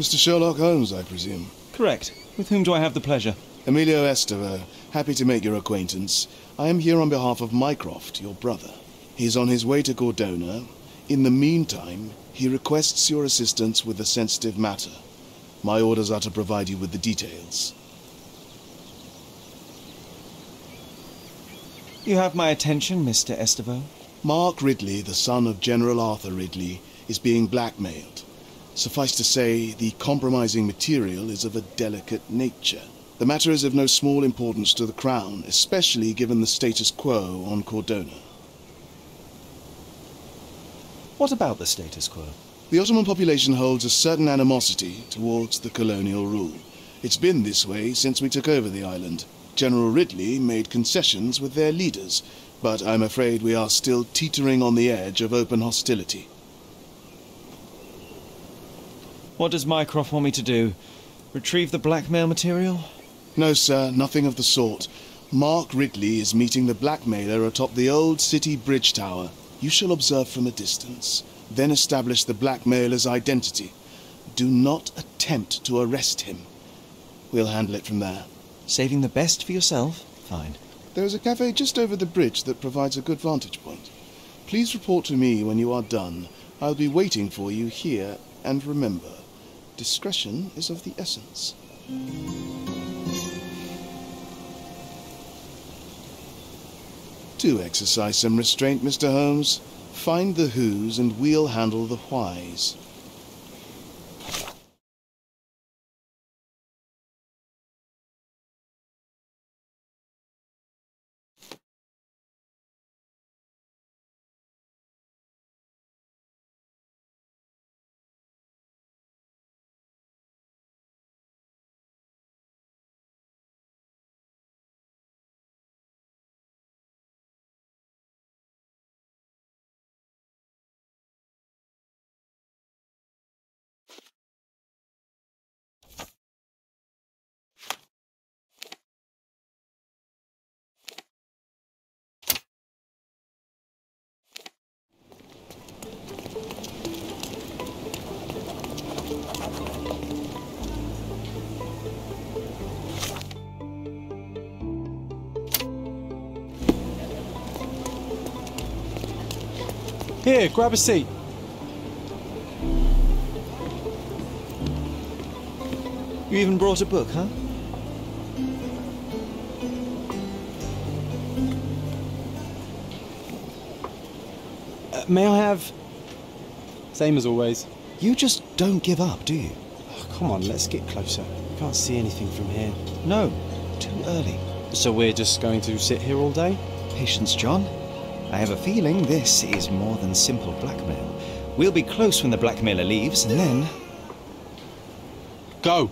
Mr. Sherlock Holmes, I presume. Correct. With whom do I have the pleasure? Emilio Esteva, uh, happy to make your acquaintance. I am here on behalf of Mycroft, your brother. He is on his way to Cordona. In the meantime, he requests your assistance with a sensitive matter. My orders are to provide you with the details. You have my attention, Mr. Estevo. Mark Ridley, the son of General Arthur Ridley, is being blackmailed. Suffice to say, the compromising material is of a delicate nature. The matter is of no small importance to the Crown, especially given the status quo on Cordona. What about the status quo? The Ottoman population holds a certain animosity towards the colonial rule. It's been this way since we took over the island. General Ridley made concessions with their leaders, but I'm afraid we are still teetering on the edge of open hostility. What does Mycroft want me to do? Retrieve the blackmail material? No, sir, nothing of the sort. Mark Ridley is meeting the blackmailer atop the old city bridge tower. You shall observe from a distance, then establish the blackmailer's identity. Do not attempt to arrest him. We'll handle it from there. Saving the best for yourself? Fine. There is a cafe just over the bridge that provides a good vantage point. Please report to me when you are done. I'll be waiting for you here, and remember, discretion is of the essence. Do exercise some restraint, Mr. Holmes. Find the who's and we'll handle the why's. Here, grab a seat. You even brought a book, huh? Uh, may I have. Same as always. You just don't give up, do you? Oh, come on, let's get closer. Can't see anything from here. No, too early. So we're just going to sit here all day? Patience, John. I have a feeling this is more than simple blackmail. We'll be close when the blackmailer leaves, and then. Go!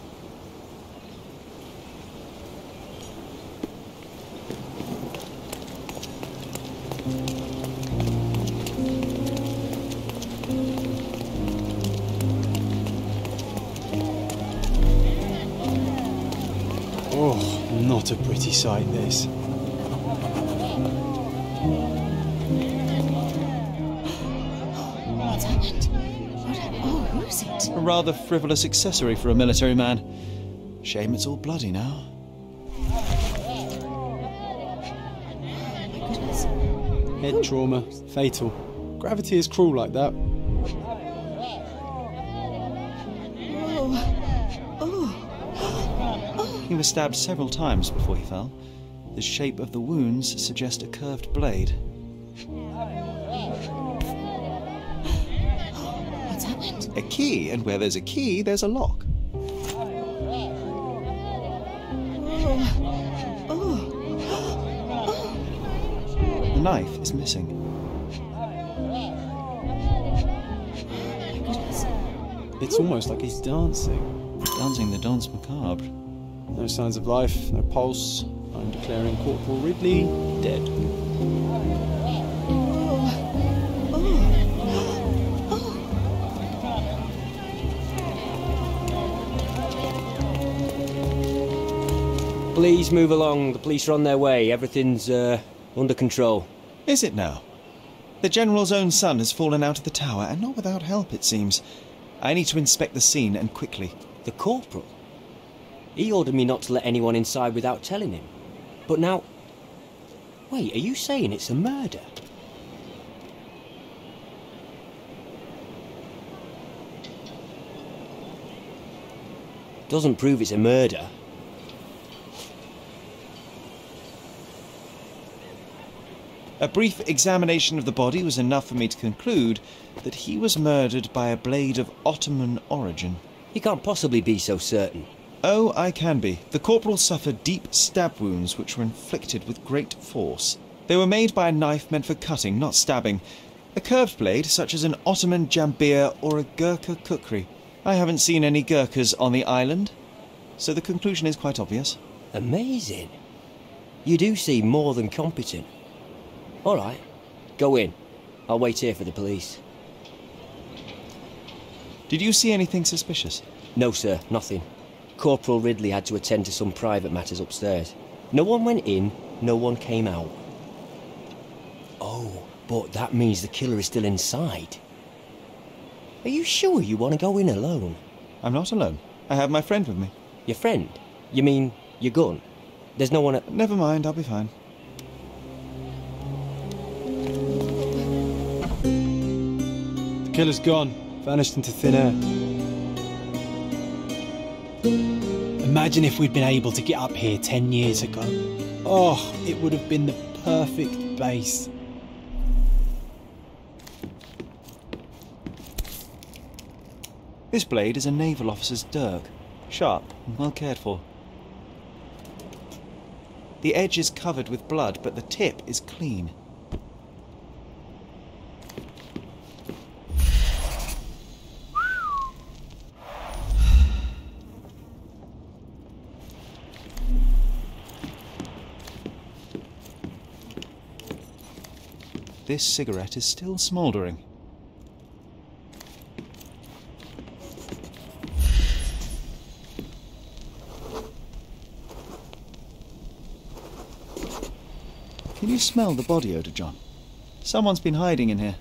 Oh, not a pretty sight, this. Rather frivolous accessory for a military man. Shame it's all bloody now. Head trauma. Fatal. Gravity is cruel like that. He was stabbed several times before he fell. The shape of the wounds suggest a curved blade. Key, and where there's a key, there's a lock. The knife is missing. It's almost like he's dancing. Dancing the danse macabre. No signs of life, no pulse. I'm declaring Corporal Ridley dead. Please move along. The police are on their way. Everything's uh, under control. Is it now? The General's own son has fallen out of the tower, and not without help, it seems. I need to inspect the scene and quickly. The corporal? He ordered me not to let anyone inside without telling him. But now. Wait, are you saying it's a murder? Doesn't prove it's a murder. A brief examination of the body was enough for me to conclude that he was murdered by a blade of Ottoman origin. You can't possibly be so certain. Oh, I can be. The corporal suffered deep stab wounds which were inflicted with great force. They were made by a knife meant for cutting, not stabbing. A curved blade, such as an Ottoman jambiya or a Gurkha kukri. I haven't seen any Gurkhas on the island, so the conclusion is quite obvious. Amazing. You do seem more than competent. All right, go in. I'll wait here for the police. Did you see anything suspicious? No, sir, nothing. Corporal Ridley had to attend to some private matters upstairs. No one went in, no one came out. Oh, but that means the killer is still inside. Are you sure you want to go in alone? I'm not alone. I have my friend with me. Your friend? You mean your gun? There's no one at. Never mind, I'll be fine. Killer's gone, vanished into thin air. Imagine if we'd been able to get up here 10 years ago. Oh, it would have been the perfect base. This blade is a naval officer's dirk, sharp and well cared for. The edge is covered with blood, but the tip is clean. This cigarette is still smouldering. Can you smell the body odour, John? Someone's been hiding in here.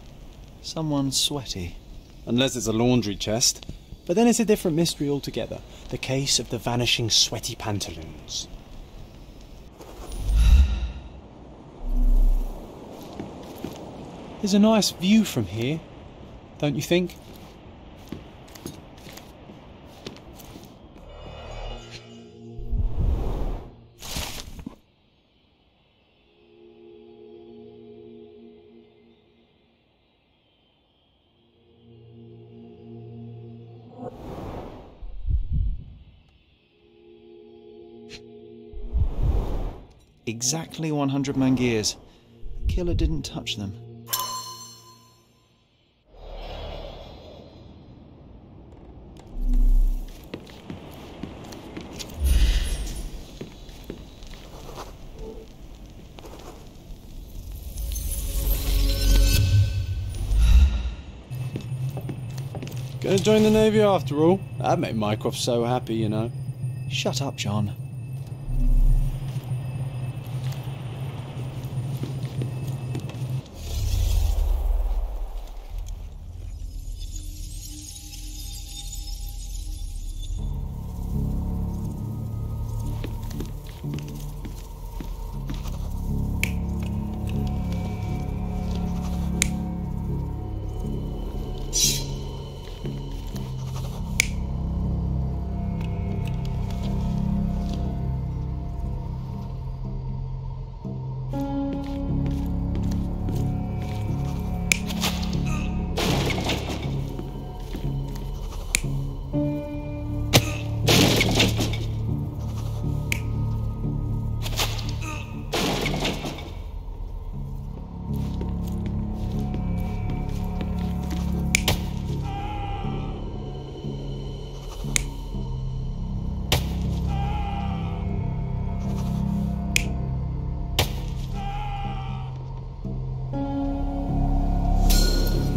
Someone sweaty. Unless it's a laundry chest. But then it's a different mystery altogether. The case of the vanishing sweaty pantaloons. There's a nice view from here, don't you think? Exactly 100 mangears. The killer didn't touch them. Gonna join the Navy after all. That made Mycroft so happy, you know. Shut up, John.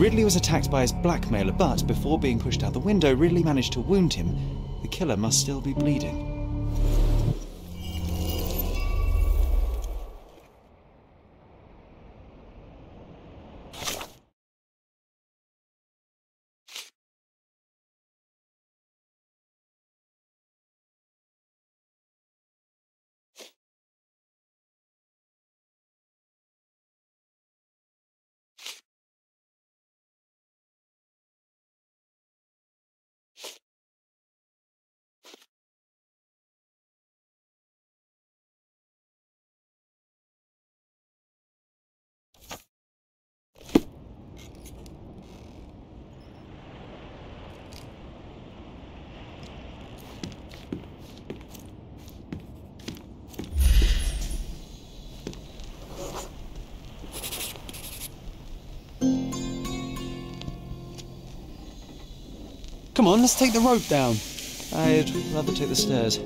Ridley was attacked by his blackmailer, but before being pushed out the window, Ridley managed to wound him. The killer must still be bleeding. Come on, let's take the rope down. I'd rather take the stairs.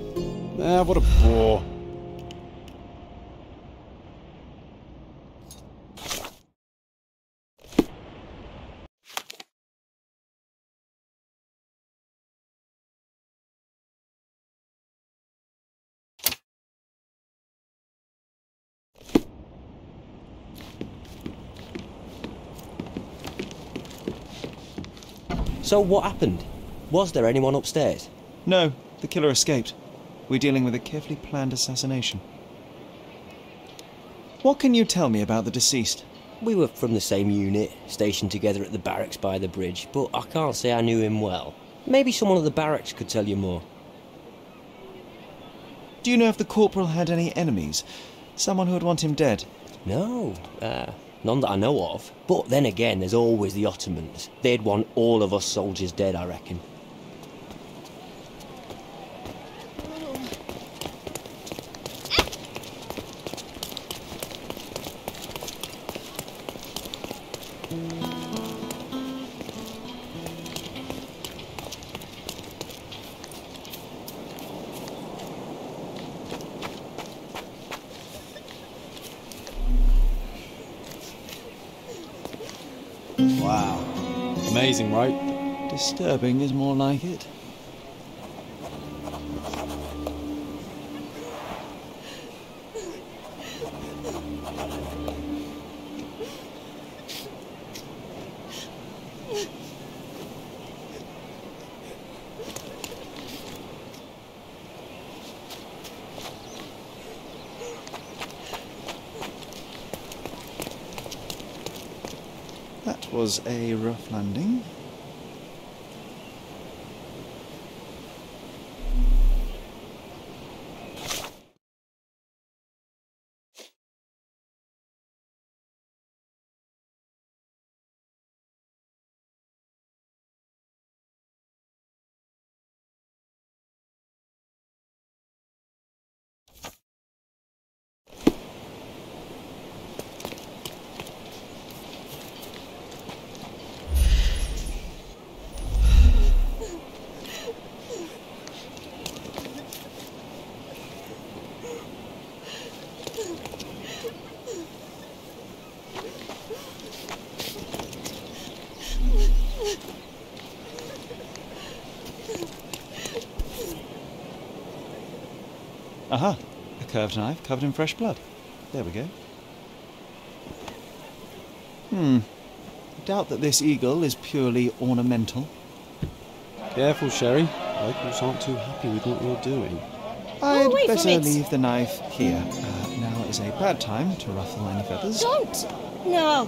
Ah, what a bore. So what happened? Was there anyone upstairs? No, the killer escaped. We're dealing with a carefully planned assassination. What can you tell me about the deceased? We were from the same unit, stationed together at the barracks by the bridge, but I can't say I knew him well. Maybe someone at the barracks could tell you more. Do you know if the corporal had any enemies? Someone who would want him dead? No, uh, none that I know of. But then again, there's always the Ottomans. They'd want all of us soldiers dead, I reckon. Amazing, right? Disturbing is more like it. That was a rough landing. Aha! A curved knife covered in fresh blood. There we go. Hmm. I doubt that this eagle is purely ornamental. Careful, Sherry. Locals aren't too happy with what you're doing. I'd away from better leave the knife here. Uh, now is a bad time to ruffle any feathers. Don't! No.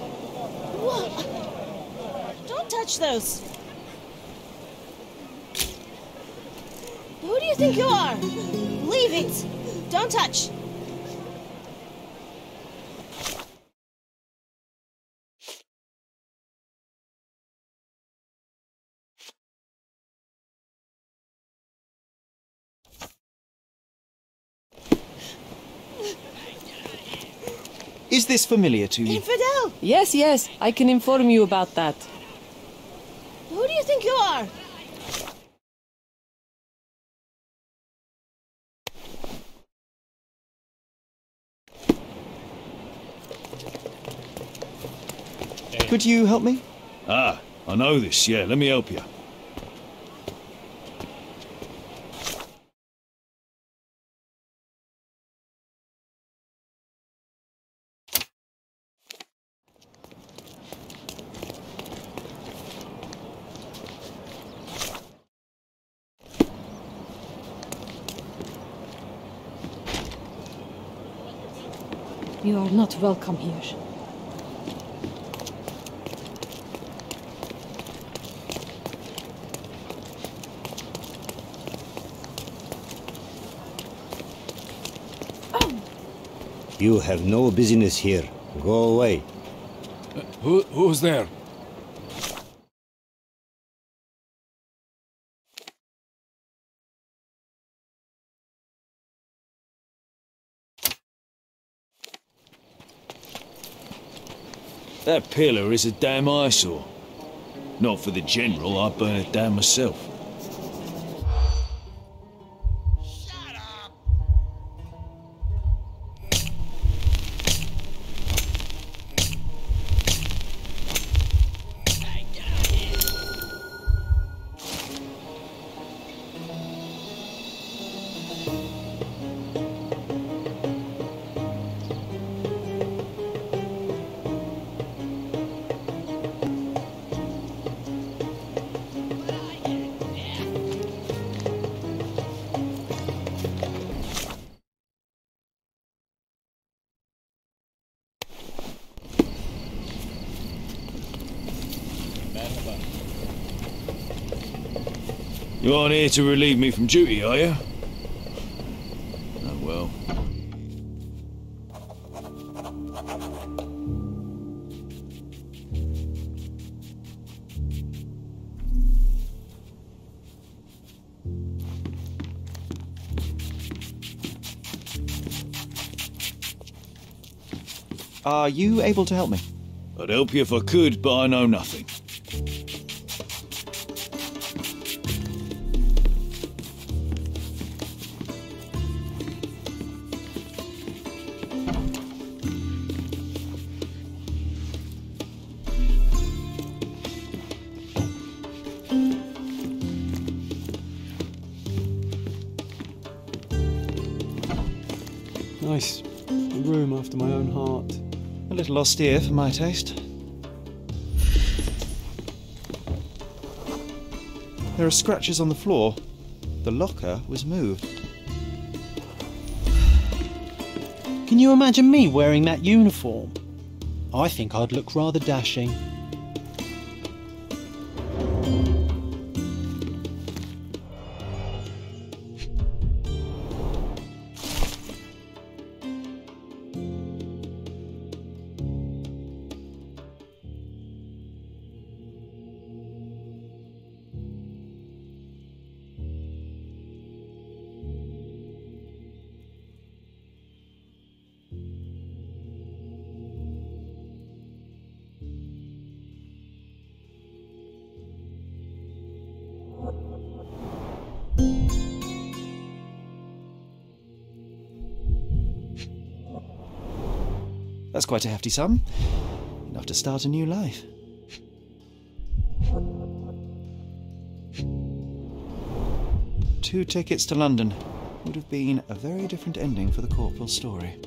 What? Don't touch those. Who do you think you are? Leave it. Don't touch. Is this familiar to you? Infidel! Yes, yes, I can inform you about that. Who do you think you are? Could you help me? Ah, I know this, yeah, let me help you. You are not welcome here. You have no business here. Go away. Who, who's there? That pillar is a damn eyesore. Not for the General, I'd burn it down myself. You aren't here to relieve me from duty, are you? Oh well. Are you able to help me? I'd help you if I could, but I know nothing. After my own heart. A little austere for my taste. There are scratches on the floor. The locker was moved. Can you imagine me wearing that uniform? I think I'd look rather dashing. That's quite a hefty sum. Enough to start a new life. Two tickets to London would have been a very different ending for the Corporal's story.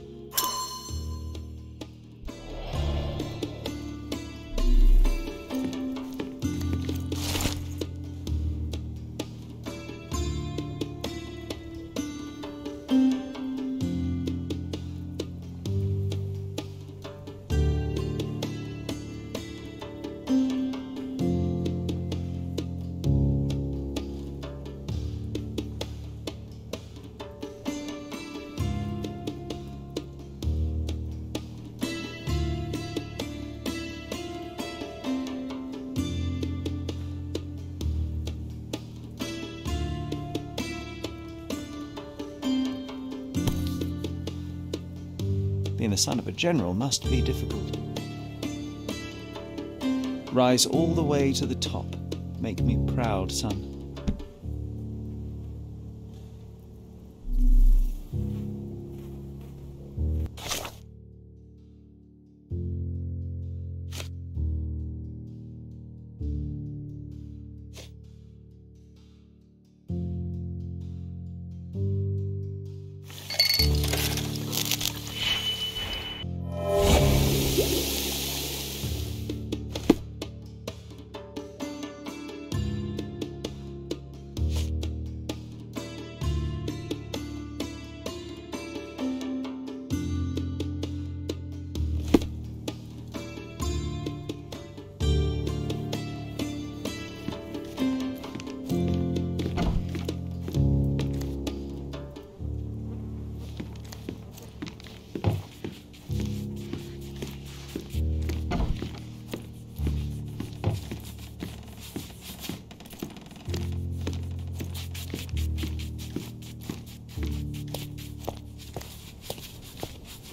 The son of a general must be difficult. Rise all the way to the top. Make me proud, son.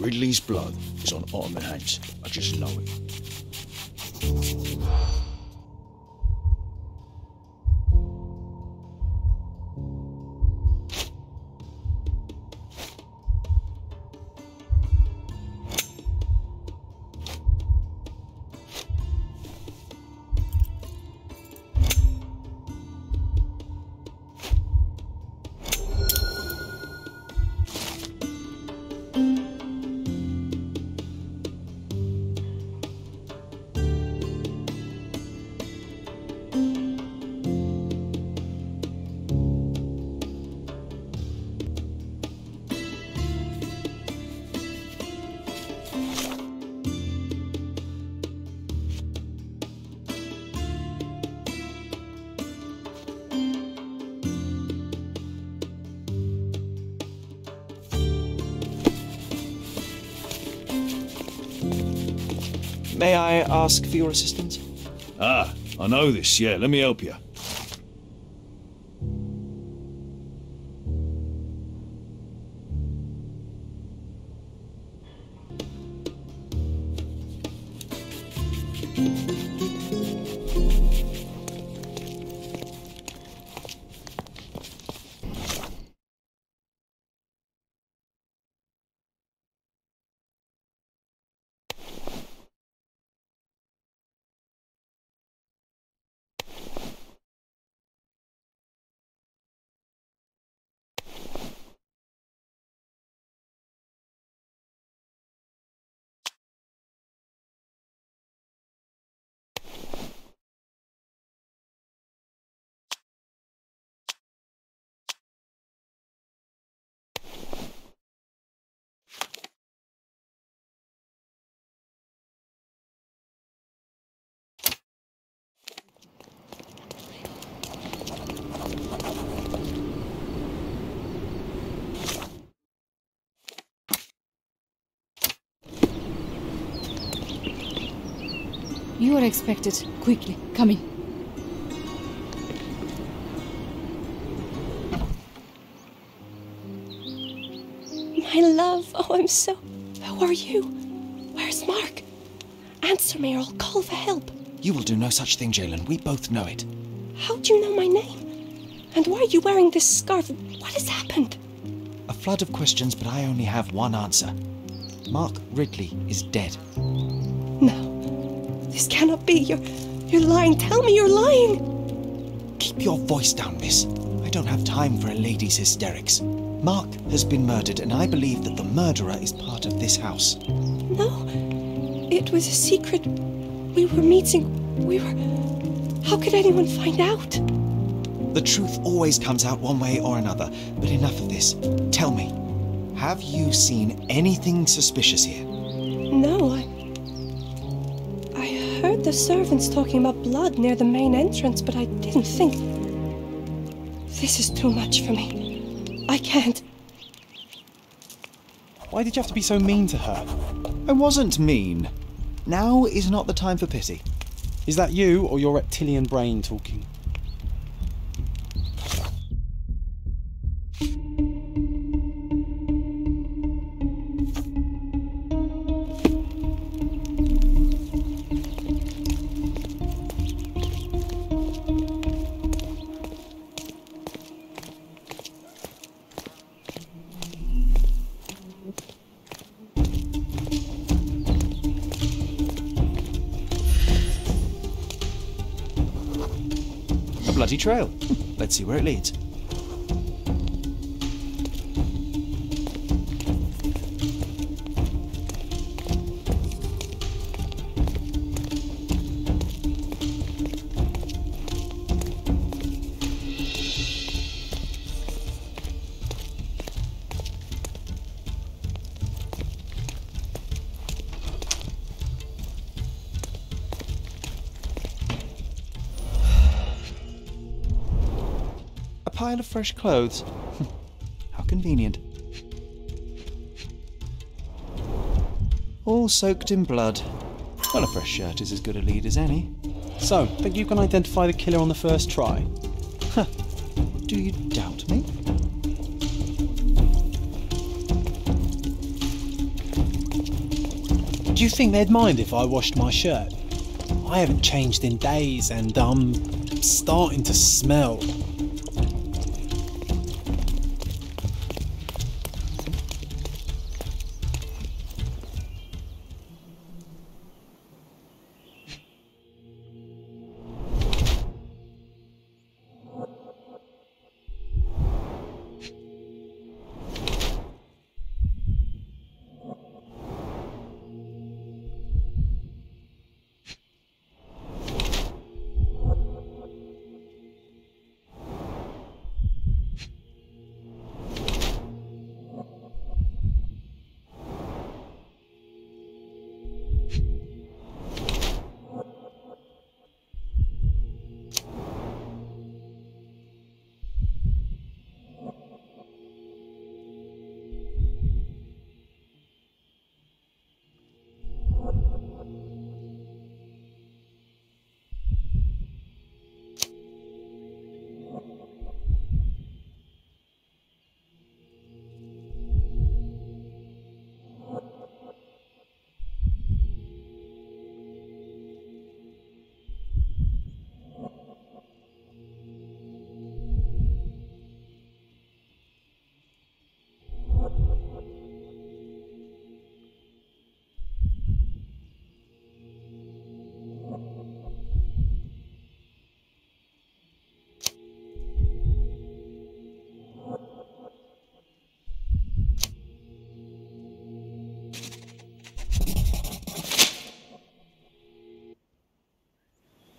Ridley's blood is on Ottoman hands. I just know it. May I ask for your assistance? Ah, I know this, yeah, let me help you. You are expected. Quickly, come in. My love, oh, I'm so. Who are you? Where's Mark? Answer me or I'll call for help. You will do no such thing, Jalen. We both know it. How do you know my name? And why are you wearing this scarf? What has happened? A flood of questions, but I only have one answer. Mark Ridley is dead. No, this cannot be. You're, you're lying. Tell me you're lying. Keep your voice down, miss. I don't have time for a lady's hysterics. Mark has been murdered, and I believe that the murderer is part of this house. No, it was a secret. We were meeting. We were. How could anyone find out? The truth always comes out one way or another, but enough of this. Tell me, have you seen anything suspicious here? No, I. The servants talking about blood near the main entrance, but I didn't think. This is too much for me. I can't. Why did you have to be so mean to her? I wasn't mean. Now is not the time for pity. Is that you or your reptilian brain talking? Trail. Let's see where it leads. Pile of fresh clothes. How convenient. All soaked in blood. Well, a fresh shirt is as good a lead as any. So, think you can identify the killer on the first try? Do you doubt me? Do you think they'd mind if I washed my shirt? I haven't changed in days and I'm starting to smell.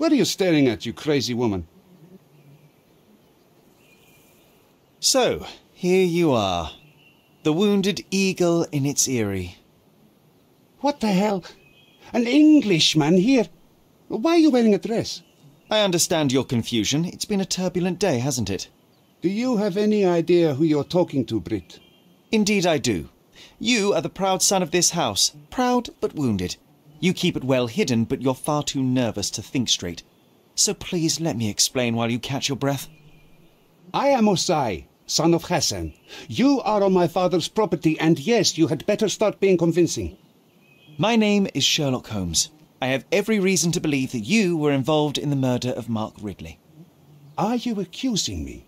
What are you staring at, you crazy woman? So, here you are. The wounded eagle in its eyrie. What the hell? An Englishman here? Why are you wearing a dress? I understand your confusion. It's been a turbulent day, hasn't it? Do you have any idea who you're talking to, Brit? Indeed I do. You are the proud son of this house. Proud, but wounded. You keep it well hidden, but you're far too nervous to think straight. So please let me explain while you catch your breath. I am Osai, son of Hassan. You are on my father's property, and yes, you had better start being convincing. My name is Sherlock Holmes. I have every reason to believe that you were involved in the murder of Mark Ridley. Are you accusing me?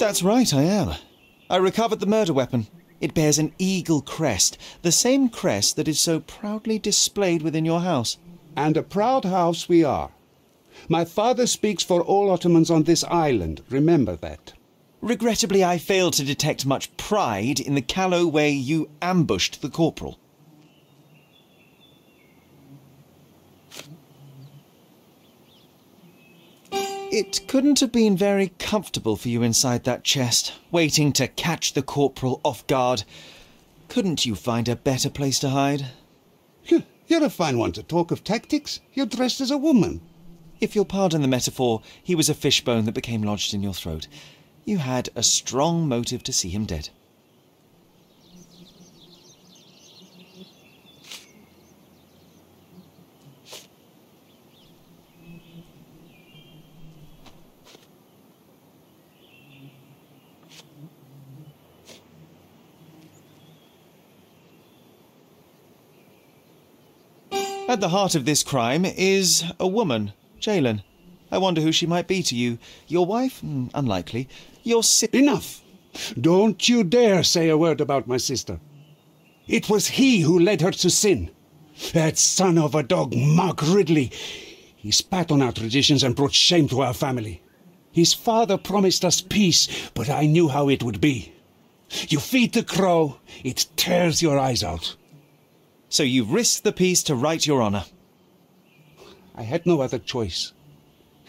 That's right, I am. I recovered the murder weapon. It bears an eagle crest, the same crest that is so proudly displayed within your house. And a proud house we are. My father speaks for all Ottomans on this island, remember that. Regrettably, I failed to detect much pride in the callow way you ambushed the corporal. It couldn't have been very comfortable for you inside that chest, waiting to catch the corporal off guard. Couldn't you find a better place to hide? You're a fine one to talk of tactics. You're dressed as a woman. If you'll pardon the metaphor, he was a fishbone that became lodged in your throat. You had a strong motive to see him dead. At the heart of this crime is a woman, Jalen. I wonder who she might be to you. Your wife? Mm, unlikely. Your si- Enough! Don't you dare say a word about my sister. It was he who led her to sin. That son of a dog, Mark Ridley. He spat on our traditions and brought shame to our family. His father promised us peace, but I knew how it would be. You feed the crow, it tears your eyes out. So you risked the peace to right your honour. I had no other choice.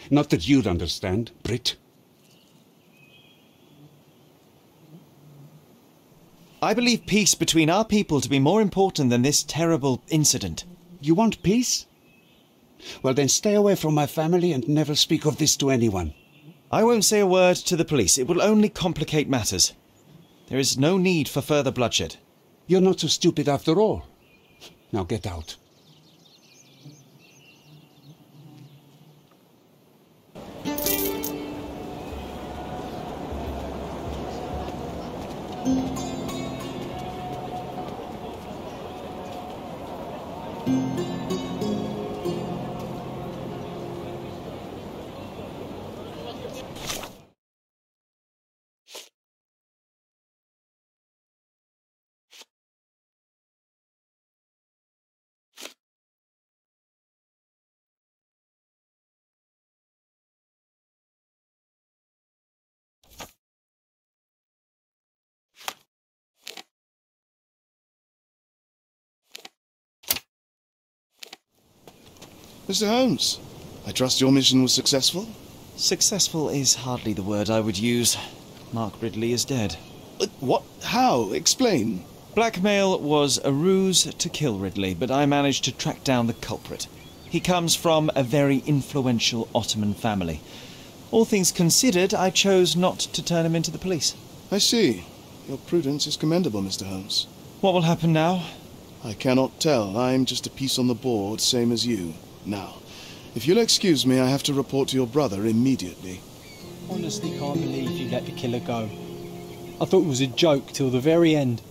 Not that you'd understand, Brit. I believe peace between our people to be more important than this terrible incident. You want peace? Well, then stay away from my family and never speak of this to anyone. I won't say a word to the police. It will only complicate matters. There is no need for further bloodshed. You're not so stupid after all. Now get out. Mr. Holmes, I trust your mission was successful? Successful is hardly the word I would use. Mark Ridley is dead. Uh, What? How? Explain. Blackmail was a ruse to kill Ridley, but I managed to track down the culprit. He comes from a very influential Ottoman family. All things considered, I chose not to turn him into the police. I see. Your prudence is commendable, Mr. Holmes. What will happen now? I cannot tell. I'm just a piece on the board, same as you. Now, if you'll excuse me, I have to report to your brother immediately. Honestly, can't believe you let the killer go. I thought it was a joke till the very end.